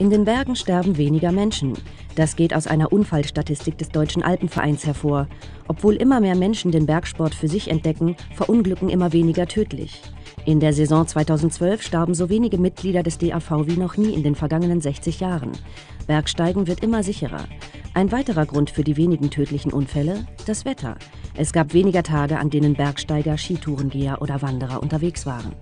In den Bergen sterben weniger Menschen. Das geht aus einer Unfallstatistik des Deutschen Alpenvereins hervor. Obwohl immer mehr Menschen den Bergsport für sich entdecken, verunglücken immer weniger tödlich. In der Saison 2012 starben so wenige Mitglieder des DAV wie noch nie in den vergangenen 60 Jahren. Bergsteigen wird immer sicherer. Ein weiterer Grund für die wenigen tödlichen Unfälle? Das Wetter. Es gab weniger Tage, an denen Bergsteiger, Skitourengeher oder Wanderer unterwegs waren.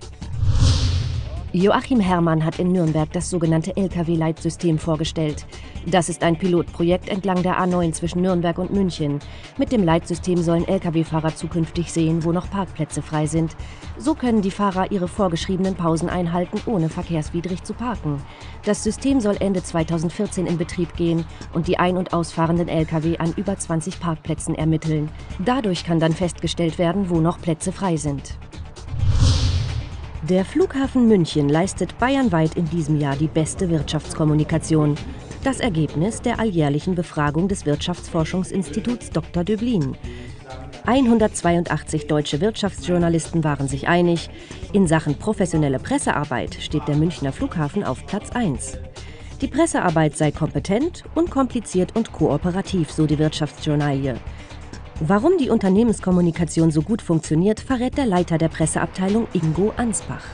Joachim Herrmann hat in Nürnberg das sogenannte Lkw-Leitsystem vorgestellt. Das ist ein Pilotprojekt entlang der A9 zwischen Nürnberg und München. Mit dem Leitsystem sollen Lkw-Fahrer zukünftig sehen, wo noch Parkplätze frei sind. So können die Fahrer ihre vorgeschriebenen Pausen einhalten, ohne verkehrswidrig zu parken. Das System soll Ende 2014 in Betrieb gehen und die ein- und ausfahrenden Lkw an über 20 Parkplätzen ermitteln. Dadurch kann dann festgestellt werden, wo noch Plätze frei sind. Der Flughafen München leistet bayernweit in diesem Jahr die beste Wirtschaftskommunikation. Das Ergebnis der alljährlichen Befragung des Wirtschaftsforschungsinstituts Dr. Döblin. 182 deutsche Wirtschaftsjournalisten waren sich einig, in Sachen professionelle Pressearbeit steht der Münchner Flughafen auf Platz 1. Die Pressearbeit sei kompetent, unkompliziert und kooperativ, so die Wirtschaftsjournalie. Warum die Unternehmenskommunikation so gut funktioniert, verrät der Leiter der Presseabteilung Ingo Ansbach.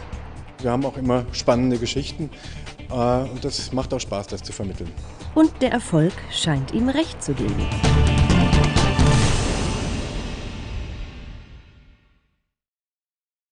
Wir haben auch immer spannende Geschichten äh, und das macht auch Spaß, das zu vermitteln. Und der Erfolg scheint ihm recht zu geben.